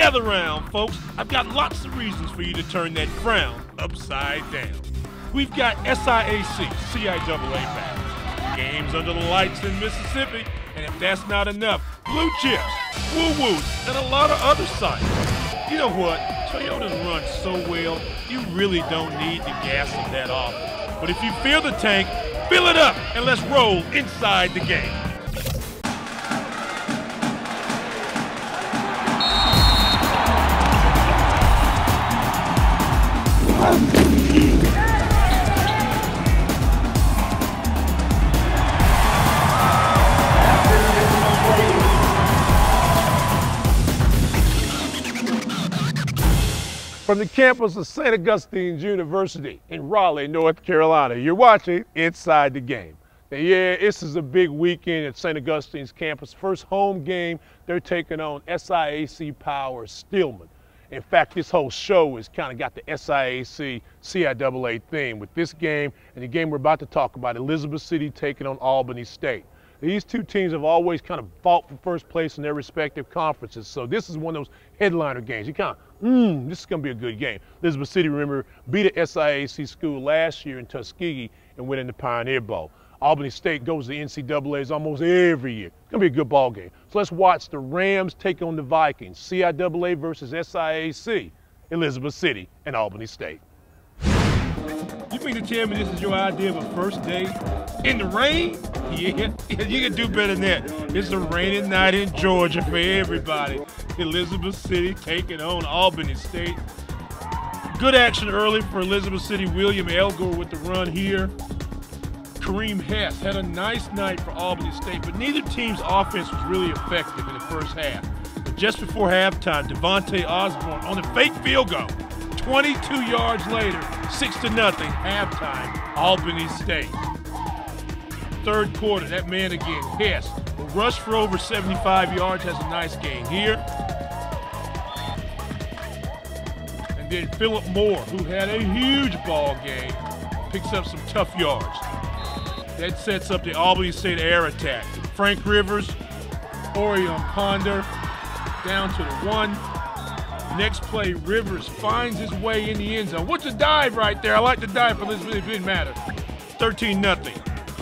Gather round, folks. I've got lots of reasons for you to turn that frown upside down. We've got SIAC, CIAA battles, games under the lights in Mississippi, and if that's not enough, blue chips, woo woos, and a lot of other sites. You know what? Toyotas run so well, you really don't need to gas them that often. But if you feel the tank, fill it up, and let's roll inside the game. From the campus of St. Augustine's University in Raleigh, North Carolina, you're watching Inside the Game. Yeah, this is a big weekend at St. Augustine's campus. First home game, they're taking on SIAC Power Stillman. In fact, this whole show has kind of got the SIAC CIAA theme with this game and the game we're about to talk about, Elizabeth City taking on Albany State. These two teams have always kind of fought for first place in their respective conferences. So this is one of those headliner games. You kind of, mmm, this is going to be a good game. Elizabeth City, remember, beat a SIAC school last year in Tuskegee and went in the Pioneer Bowl. Albany State goes to the NCAA's almost every year. It's going to be a good ball game. So let's watch the Rams take on the Vikings. CIAA versus SIAC, Elizabeth City and Albany State. You mean to tell me this is your idea of a first date? In the rain? Yeah, you can do better than that. It's a rainy night in Georgia for everybody. Elizabeth City taking on Albany State. Good action early for Elizabeth City. William Elgore with the run here. Kareem Hess had a nice night for Albany State, but neither team's offense was really effective in the first half. But just before halftime, Devontae Osborne on a fake field goal. 22 yards later, 6 to nothing, halftime, Albany State. Third quarter, that man again, Hess, will rush for over 75 yards, has a nice game here. And then Philip Moore, who had a huge ball game, picks up some tough yards. That sets up the Albany State air attack. Frank Rivers, Orion Ponder, down to the one. Next play, Rivers finds his way in the end zone. What's a dive right there? I like the dive for this, it didn't matter. 13 nothing,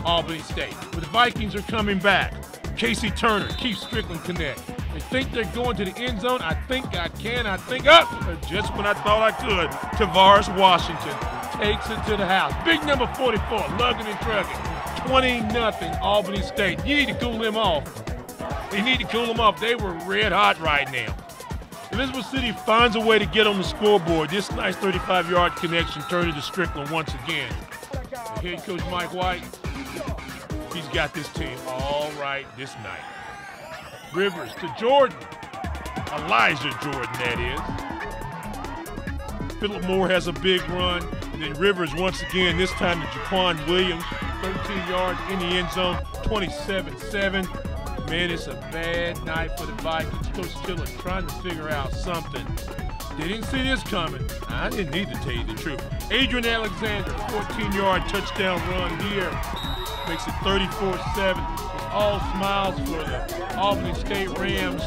Albany State. But the Vikings are coming back. Casey Turner, Keith Strickland connect. They think they're going to the end zone. I think I can. I think up. Just when I thought I could, Tavares Washington takes it to the house. Big number 44, lugging and trugging. 20 nothing, Albany State. You need to cool them off. You need to cool them off. They were red hot right now. Elizabeth City finds a way to get on the scoreboard. This nice 35-yard connection turned into Strickland once again. Head coach Mike White, he's got this team all right this night. Rivers to Jordan. Elijah Jordan, that is. Philip Moore has a big run. And Rivers once again, this time to Jaquan Williams, 13 yards in the end zone, 27-7. Man, it's a bad night for the Vikings. Coach Tillar trying to figure out something. Didn't see this coming. I didn't need to tell you the truth. Adrian Alexander, 14-yard touchdown run here. Makes it 34-7. It's all smiles for the Albany State Rams.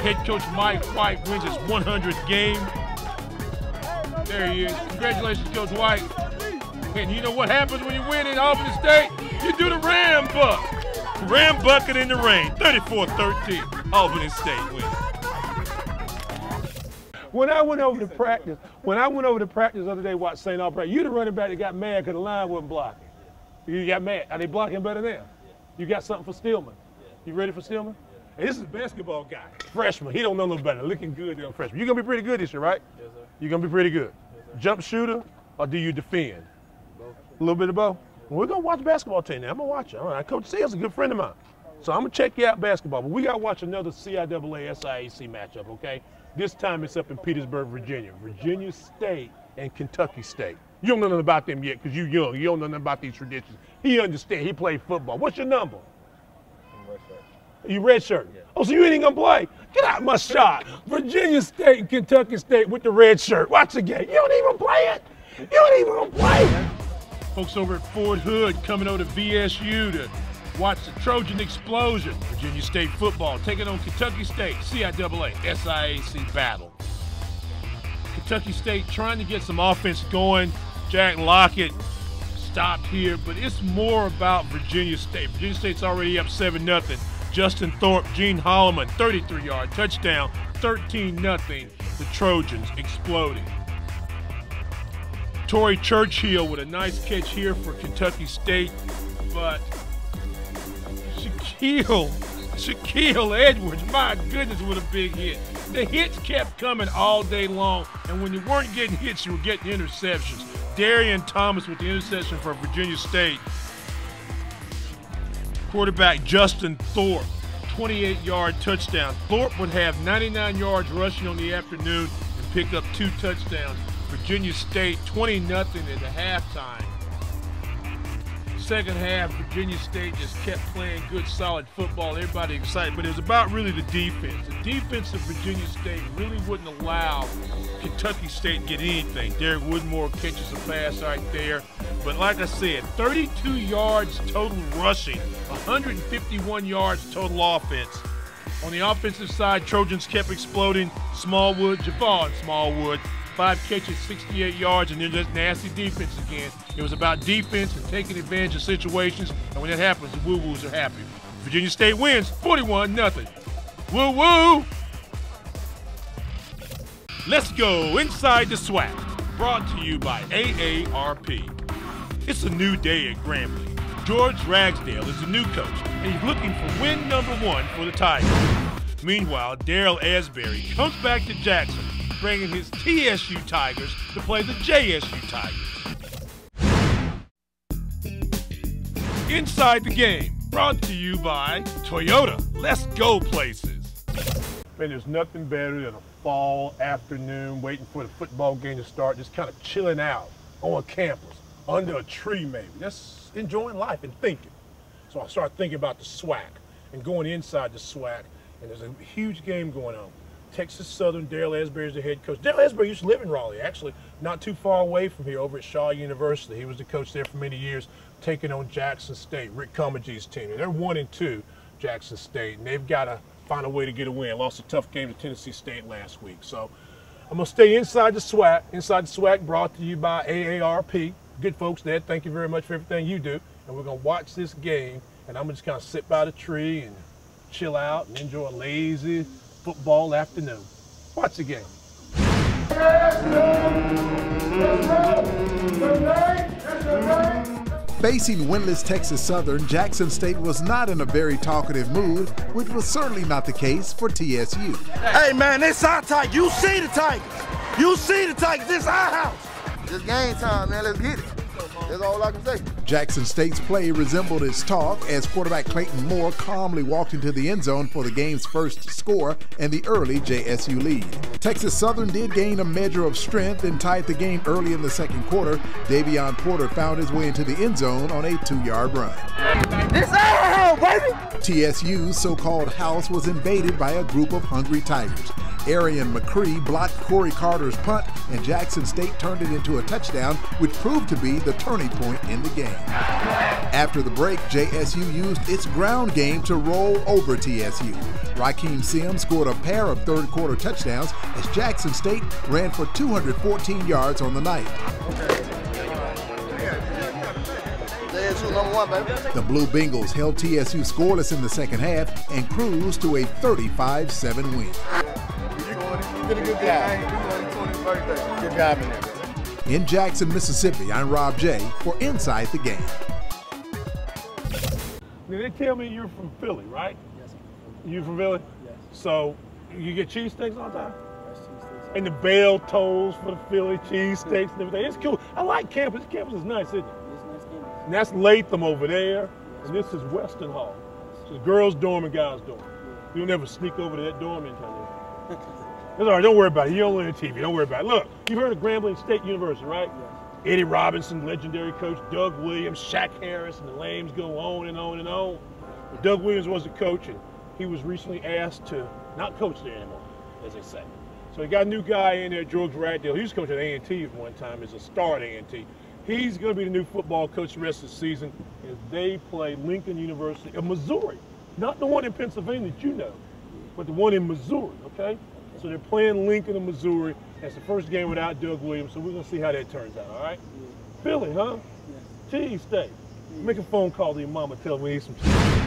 Head coach Mike White wins his 100th game. There he is. Congratulations, Coach White. And you know what happens when you win in Albany State? You do the Ram buck. Ram bucket in the rain, 34-13. Albany State wins. When I went over to practice, when I went over to practice the other day, watch St. Albert, you the running back that got mad because the line wasn't blocking. You got mad. Are they blocking better now? You got something for Stillman? You ready for Stillman? Hey, this is a basketball guy, freshman. He don't know no better. Looking good, young freshman. You're gonna be pretty good this year, right? Yes, sir. You're gonna be pretty good. Jump shooter, or do you defend? A little bit of both. We're gonna watch basketball today. Now. I'm gonna watch it. All right, Coach Seals is a good friend of mine, so I'm gonna check you out basketball. But we gotta watch another CIAA SIAC matchup. Okay, this time it's up in Petersburg, Virginia. Virginia State and Kentucky State. You don't know nothing about them yet because you young. You don't know nothing about these traditions. He understand. He played football. What's your number? I'm side. You red shirt. Yeah. Oh, so you ain't gonna play? Get out of my shot. Virginia State and Kentucky State with the red shirt. Watch the game. You don't even play it. You don't even play it. Folks over at Fort Hood coming over to VSU to Watch the Trojan explosion. Virginia State football taking on Kentucky State, CIAA, SIAC battle. Kentucky State trying to get some offense going. Jack Lockett stopped here, but it's more about Virginia State. Virginia State's already up 7 0. Justin Thorpe, Gene Holloman, 33 yard touchdown, 13 0. The Trojans exploding. Tory Churchill with a nice catch here for Kentucky State, but Shaquille, Shaquille Edwards, my goodness, what a big hit. The hits kept coming all day long, and when you weren't getting hits, you were getting interceptions. Darian Thomas with the interception for Virginia State. Quarterback Justin Thorpe, 28 yard touchdown. Thorpe would have 99 yards rushing on the afternoon and pick up two touchdowns. Virginia State 20 0 at the halftime. Second half, Virginia State just kept playing good, solid football. Everybody excited, but it was about really the defense. The defense of Virginia State really wouldn't allow Kentucky State to get anything. Derek Woodmore catches a pass right there. But like I said, 32 yards total rushing, 151 yards total offense. On the offensive side, Trojans kept exploding. Smallwood, Javon Smallwood, five catches, 68 yards, and then just nasty defense again. It was about defense and taking advantage of situations, and when that happens, the Woo-Woos are happy. Virginia State wins 41 0 Woo-woo! Let's go inside the SWAC, brought to you by AARP. It's a new day at Grambling. George Ragsdale is the new coach, and he's looking for win number one for the Tigers. Meanwhile, Darrell Asberry comes back to Jackson bringing his TSU Tigers to play the JSU Tigers. Inside the Game, brought to you by Toyota. Let's go places. Man, there's nothing better than a fall afternoon waiting for the football game to start, just kind of chilling out on campus, under a tree maybe, just enjoying life and thinking. So I start thinking about the SWAC and going inside the SWAC, and there's a huge game going on. Texas Southern. Darrell Asberry is the head coach. Darrell Asberry used to live in Raleigh, actually, not too far away from here, over at Shaw University. He was the coach there for many years, taking on Jackson State, Rick Comegy's team. And they're one and two, Jackson State, and they've got to find a way to get a win. Lost a tough game to Tennessee State last week. So I'm going to stay inside the SWAC. Inside the SWAC brought to you by AARP. Good folks, Ned, thank you very much for everything you do. And we're going to watch this game, and I'm going to just kind of sit by the tree and chill out and enjoy a lazy football afternoon. Watch the game. Facing winless Texas Southern, Jackson State was not in a very talkative mood, which was certainly not the case for TSU. Hey man, it's our time. You see the Tigers. You see the Tigers. This our house. It's game time, man. Let's get it. That's all I can say. Jackson State's play resembled its talk as quarterback Clayton Moore calmly walked into the end zone for the game's first score and the early JSU lead. Texas Southern did gain a measure of strength and tied the game early in the second quarter. Davion Porter found his way into the end zone on a two-yard run. This our baby. TSU's so-called house was invaded by a group of hungry Tigers. Arian McCree blocked Corey Carter's punt, and Jackson State turned it into a touchdown, which proved to be the turning point in the game. After the break, JSU used its ground game to roll over TSU. Raheem Sims scored a pair of third quarter touchdowns as Jackson State ran for 214 yards on the night. The Blue Bengals held TSU scoreless in the second half and cruised to a 35-7 win. You did a good job. Good job in there. In Jackson, Mississippi, I'm Rob J for Inside the Game. Now, they tell me you're from Philly, right? Yes. You from Philly? Yes. So you get cheesesteaks all the time? Yes, cheesesteaks. And the bell tolls for the Philly cheesesteaks and everything. It's cool. I like campus. Campus is nice, isn't it? It's nice campus. And that's Latham over there. And this is Weston Hall. So the girls' dorm and guys' dorm. You'll never sneak over to that dorm anytime. It's all right. Don't worry about it. You don't live on TV. Don't worry about it. Look, you've heard of Grambling State University, right? Eddie Robinson, legendary coach, Doug Williams, Shaq Harris, and the names go on and on and on. But Doug Williams was the coach, and he was recently asked to not coach there anymore, as they say. So he got a new guy in there, George Ragsdale. He was coaching at A&T one time as a star at A&T. He's going to be the new football coach the rest of the season as they play Lincoln University of Missouri. Not the one in Pennsylvania that you know, but the one in Missouri, okay? So they're playing Lincoln in Missouri. That's the first game without Doug Williams, so we're going to see how that turns out, all right? Philly, huh? Cheese steak. Make a phone call to your mama, tell me we need some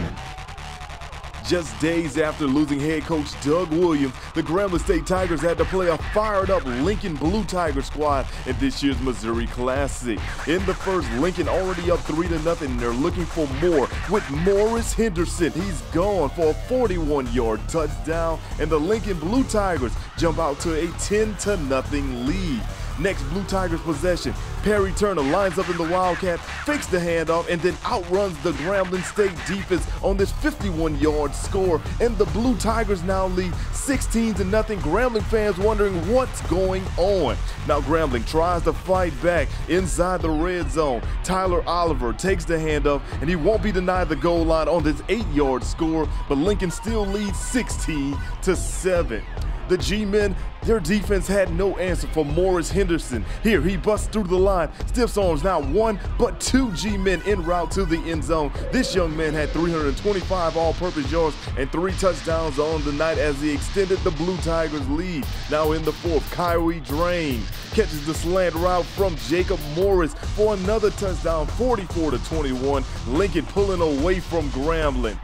Just days after losing head coach Doug Williams, the Grambling State Tigers had to play a fired up Lincoln Blue Tiger squad in this year's Missouri Classic. In the first, Lincoln already up 3 to nothing, and they're looking for more with Morris Henderson. He's gone for a 41 yard touchdown, and the Lincoln Blue Tigers jump out to a 10 to nothing lead. Next, Blue Tigers possession. Perry Turner lines up in the Wildcat, fakes the handoff, and then outruns the Grambling State defense on this 51-yard score. And the Blue Tigers now lead 16 to nothing. Grambling fans wondering what's going on. Now Grambling tries to fight back inside the red zone. Tyler Oliver takes the handoff, and he won't be denied the goal line on this eight-yard score. But Lincoln still leads 16 to 7. The G-men, their defense had no answer for Morris Henderson. Here, he busts through the line. Stiffs arms now one, but two G-men en route to the end zone. This young man had 325 all-purpose yards and three touchdowns on the night as he extended the Blue Tigers lead. Now in the fourth, Kyrie Drain catches the slant route from Jacob Morris for another touchdown, 44 to 21. Lincoln pulling away from Grambling.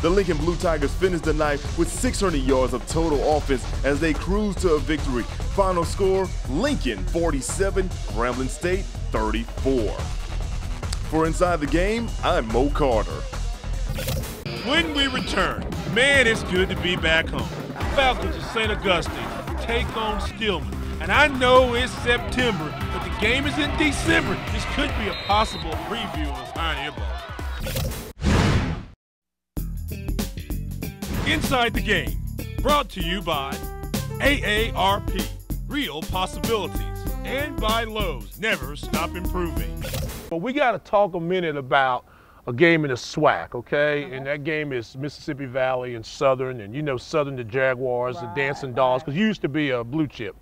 The Lincoln Blue Tigers finished the night with 600 yards of total offense as they cruise to a victory. Final score, Lincoln 47, Grambling State 34. For Inside the Game, I'm Mo Carter. When we return, man, it's good to be back home. Falcons of St. Augustine take on Stillman. And I know it's September, but the game is in December. This could be a possible preview of Pioneer Bowl. Inside the Game, brought to you by AARP, Real Possibilities, and by Lowe's, Never Stop Improving. Well, we got to talk a minute about a game in the SWAC, okay? Uh-huh. And that game is Mississippi Valley and Southern, and you know Southern, the Jaguars, the Dancing Dolls, because you used to be a blue chip.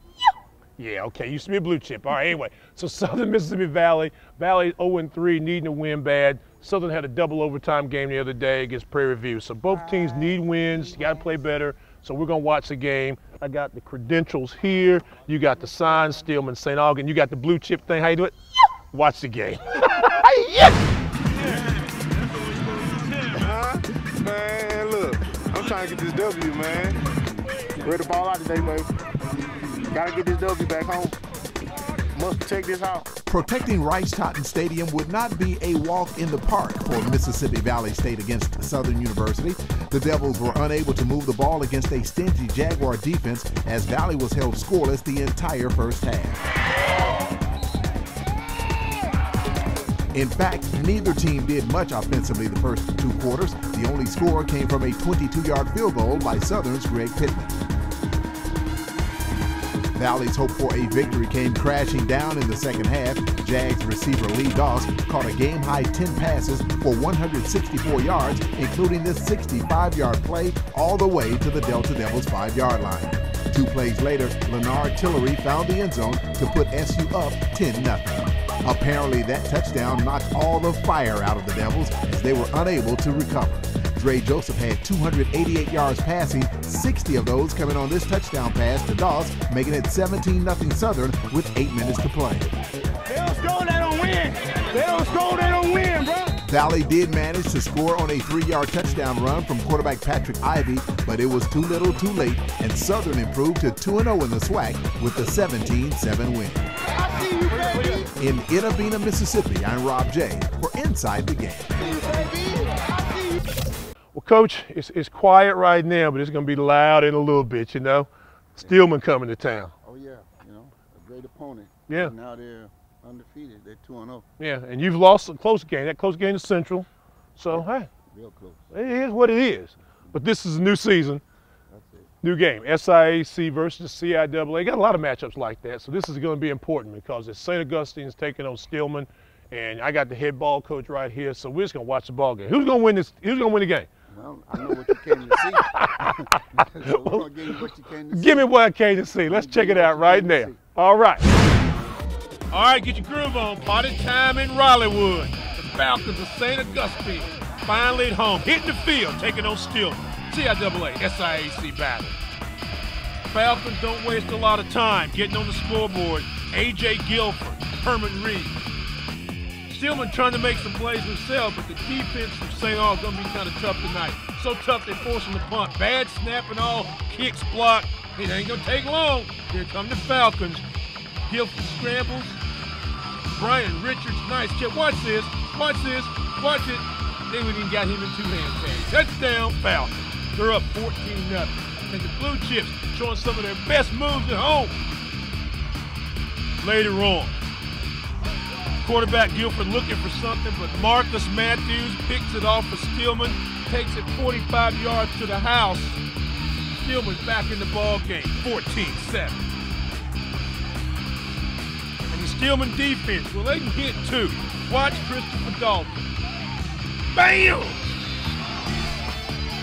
Yeah, okay, used to be a blue chip. All right, anyway, so Southern Mississippi Valley, Valley 0-3, needing to win bad. Southern had a double overtime game the other day against Prairie View. So both teams need wins. You got to play better. So we're going to watch the game. I got the credentials here. You got the sign, Stillman, St. Augustine. You got the blue chip thing. How you do it? Watch the game. yes! Huh? Man, look, I'm trying to get this W, man. Ready to ball out today, baby. Gotta get this W back home. Must this out. Protecting Rice Totten Stadium would not be a walk in the park for Mississippi Valley State against Southern University. The Devils were unable to move the ball against a stingy Jaguar defense as Valley was held scoreless the entire first half. In fact, neither team did much offensively the first two quarters. The only score came from a 22-yard field goal by Southern's Greg Pittman. Valley's hope for a victory came crashing down in the second half. Jags receiver Lee Doss caught a game-high 10 passes for 164 yards, including this 65-yard play all the way to the Delta Devils' five-yard line. Two plays later, Leonard Tillery found the end zone to put SU up 10-0. Apparently, that touchdown knocked all the fire out of the Devils as they were unable to recover. Dre Joseph had 288 yards passing, 60 of those coming on this touchdown pass to Doss, making it 17-0 Southern with eight minutes to play. They don't score, they don't win. They don't score, they don't win, bro. Valley did manage to score on a three-yard touchdown run from quarterback Patrick Ivy, but it was too little too late, and Southern improved to 2-0 in the SWAC with the 17-7 win. You. In Itta Bena, Mississippi, I'm Rob J. for Inside the Game. Coach, it's, it's quiet right now, but it's going to be loud in a little bit, you know. Stillman coming to town. Oh, yeah, you know, a great opponent. Yeah. Now they're undefeated. They're 2 0. Yeah, and you've lost a close game. That close game is Central. So, hey, Real close. it is what it is. But this is a new season, That's it. new game. SIAC versus CIAA. Got a lot of matchups like that. So this is going to be important because it's St. Augustine's taking on Stillman, and I got the head ball coach right here. So we're just going to watch the ball game. Who's going to win this? Who's going to win the game? Well, I know what you came to see. so we're going to give you what you came to see. Give me what I came to see. Let's check it out right now. All right. All right, get your groove on. Party time in Raleighwood. The Falcons of St. Augustine finally at home, hitting the field, taking on Stillman. CIAA SIAC battle. Falcons don't waste a lot of time getting on the scoreboard. A.J. Guilford, Herman Reed. Stillman trying to make some plays himself, but the defense from St. Aug going to be kind of tough tonight. So tough they force him to punt. Bad snap and all, kicks blocked. It ain't going to take long. Here come the Falcons. Guilford scrambles. Brian Richards, nice catch. Watch this. Watch this. Watch it. They would even got him in two-hand. Touchdown, Falcons. They're up 14 0 And the Blue Chips showing some of their best moves at home. Later on, quarterback Guilford looking for something, but Marcus Matthews picks it off for Stillman, takes it 45 yards to the house. Stillman's back in the ball game, 14-7. And the Stillman defense, well, they can hit two. Watch Christopher Dalton. Bam!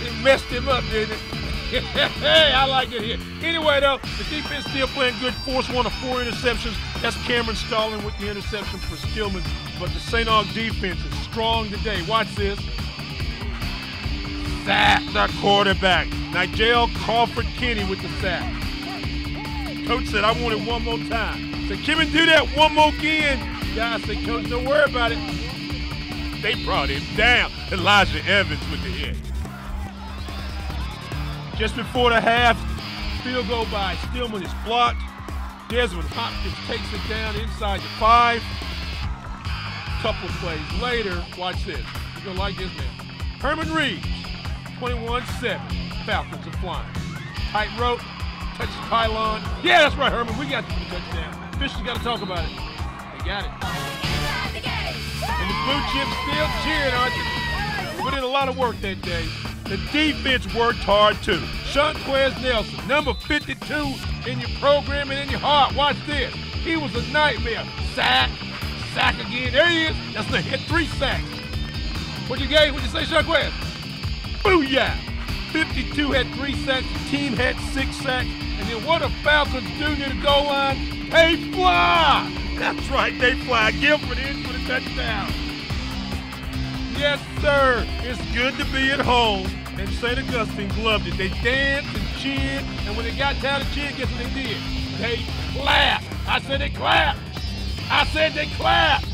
It messed him up, didn't it? hey, I like it here. Anyway, though, the defense still playing good. Force one of four interceptions. That's Cameron Stalling with the interception for Stillman. But the St. Aug defense is strong today. Watch this. Sack the quarterback. Nigel Crawford Kenny with the sack. Coach said, I want it one more time. Said, Kim, do that one more again. Guys said, Coach, don't worry about it. They brought him down. Elijah Evans with the hit. Just before the half, field goal by Stillman is blocked. Desmond Hopkins takes it down inside the five. Couple plays later, watch this. You're gonna like this man. Herman Reeves, 21-7. Falcons are flying. Tight rope, touches pylon. Yeah, that's right, Herman. We got the touchdown. Fisher's got to talk about it. They got it. And the blue chips still cheering, aren't they? Put in a lot of work that day. The defense worked hard too. Quez Nelson, number 52 in your program and in your heart. Watch this. He was a nightmare. Sack, sack again. There he is. That's the hit three sacks. What you gave? What you say, Quez? Booyah! 52 had three sacks. The team had six sacks. And then what do Falcons do near the goal line? They fly! That's right, they fly. Guilford in for the touchdown. Yes, sir. It's good to be at home. And St. Augustine loved it. They danced and and when they got down to cheer, guess what they did? They clapped. I said they clapped. I said they clapped.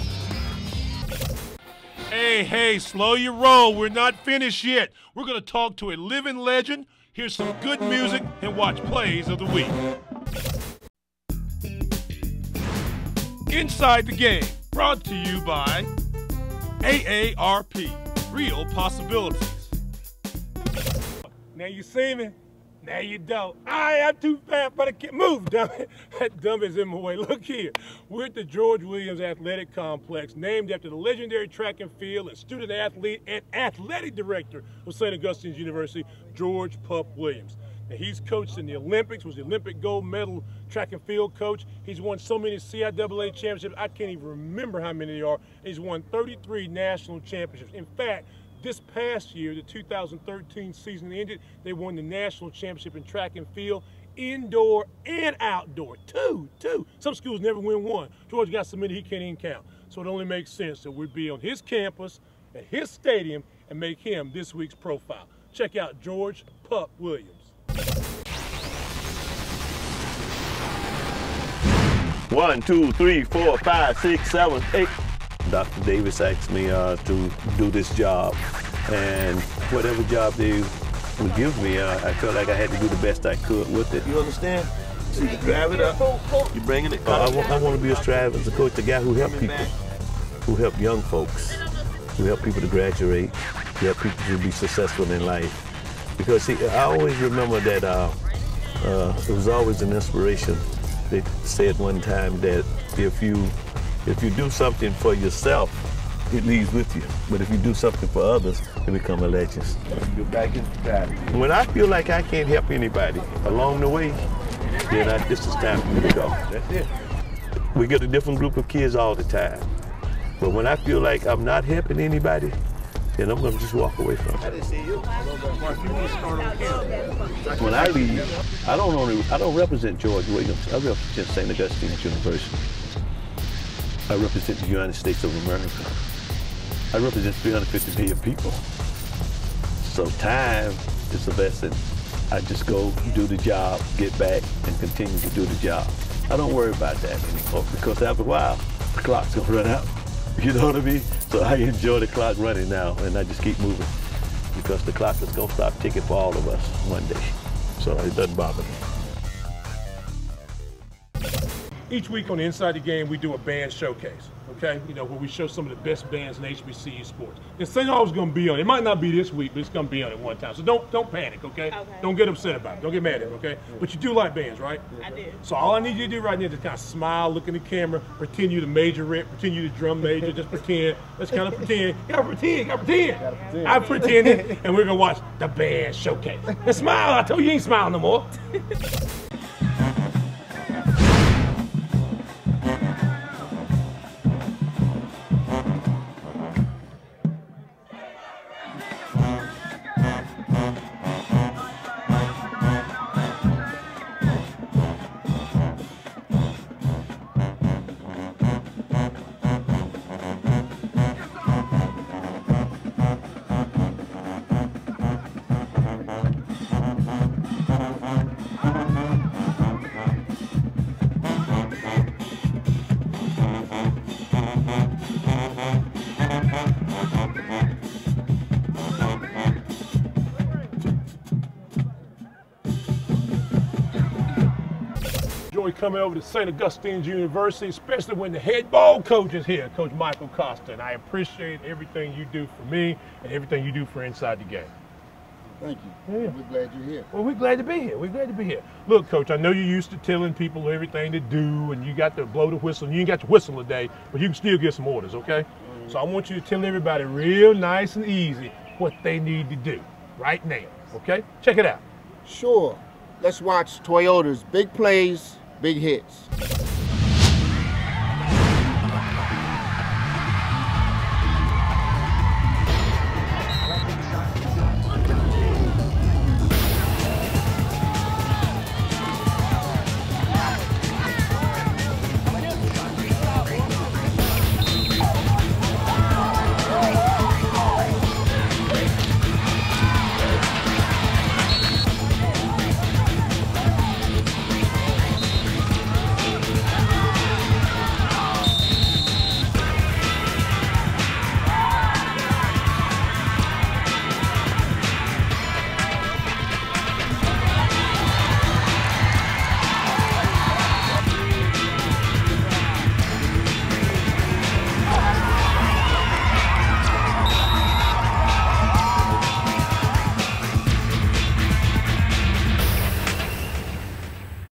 Hey, hey, slow your roll. We're not finished yet. We're going to talk to a living legend, hear some good music, and watch plays of the week. Inside the Game, brought to you by AARP, Real Possibilities. Now you see me, now you don't. I am too fat for the kid. Move, dummy. That dummy's in my way. Look here. We're at the George Williams Athletic Complex, named after the legendary track and field and student athlete and athletic director of St. Augustine's University, George Pup Williams. Now, he's coached in the Olympics, was the Olympic gold medal track and field coach. He's won so many CIAA championships, I can't even remember how many there are. He's won 33 national championships. In fact, this past year, the 2013 season ended, they won the national championship in track and field, indoor and outdoor. Two, two. Some schools never win one. George got so many he can't even count. So it only makes sense that we'd be on his campus, at his stadium, and make him this week's profile. Check out George Pup Williams. One, two, three, four, five, six, seven, eight. Dr. Davis asked me uh, to do this job, and whatever job they would give me, uh, I felt like I had to do the best I could with it. You understand? So you drive it up, you're bringing it. Uh, I, want, I want to be a strive as a coach, the guy who help people, who help young folks, who help people to graduate, who help people to be successful in life. Because see, I always remember that uh, uh, it was always an inspiration. They said one time that if you if you do something for yourself, it leaves with you. But if you do something for others, it becomes a legend. You're back in time. When I feel like I can't help anybody along the way, then I, this is time for me to go. That's it. We get a different group of kids all the time. But when I feel like I'm not helping anybody, then I'm gonna just walk away from it. I didn't see you. When I leave, I don't only I don't represent George Williams. I represent St. Augustine's University. I represent the United States of America. I represent 350 million people. So time is the lesson. I just go do the job, get back, and continue to do the job. I don't worry about that anymore because after a while, the clock's gonna run out. You know what I mean? So I enjoy the clock running now, and I just keep moving because the clock is gonna stop ticking for all of us one day. So it doesn't bother me. Each week on the Inside the Game, we do a band showcase. Okay, you know where we show some of the best bands in HBCU sports. And St. Aug's going to be on. It might not be this week, but it's going to be on at one time. So don't don't panic. Okay? Okay. Don't get upset about it. Don't get mad at it. Okay? But you do like bands, right? I do. So all I need you to do right now is just kind of smile, look in the camera, pretend you're the major rep, pretend you're the drum major, just pretend. Let's kind of pretend. You gotta pretend, you gotta pretend. I'm pretending, and we're gonna watch the band showcase. And smile, I told you you ain't smiling no more. coming over to St. Augustine's University, especially when the head ball coach is here, Coach Michael Costa. And I appreciate everything you do for me and everything you do for Inside the Game. Thank you. Yeah. We're glad you're here. Well, we're glad to be here. We're glad to be here. Look, Coach, I know you're used to telling people everything to do, and you got to blow the whistle. And you ain't got to whistle today, but you can still get some orders, okay? So I want you to tell everybody real nice and easy what they need to do right now, okay? Check it out. Sure. Let's watch Toyota's big plays, big hits.